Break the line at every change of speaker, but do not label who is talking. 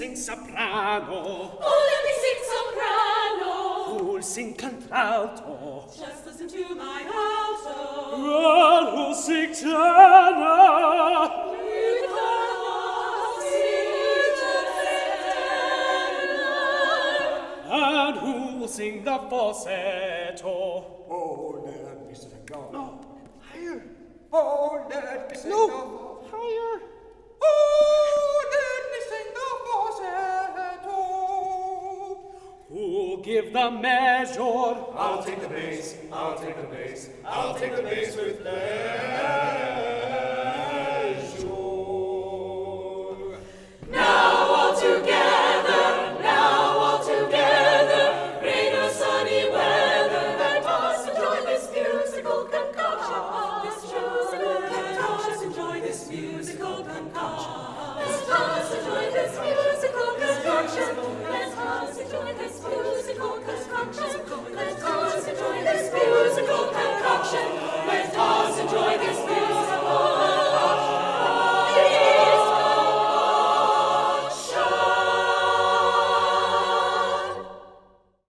in soprano. Oh,
let me sing soprano.
Who'll sing contralto?
Just listen to my alto.
Well, who'll sing tenor? And who sing the falsetto? Oh,
let me sing
up. No, higher.
Oh,
let me sing no. up. give the measure. I'll take the bass, I'll take the bass, I'll
take the bass with pleasure. Now all together, now all together, rain or sunny weather, let us enjoy this musical concoction. Let's let us enjoy this musical concoction. Let's enjoy this musical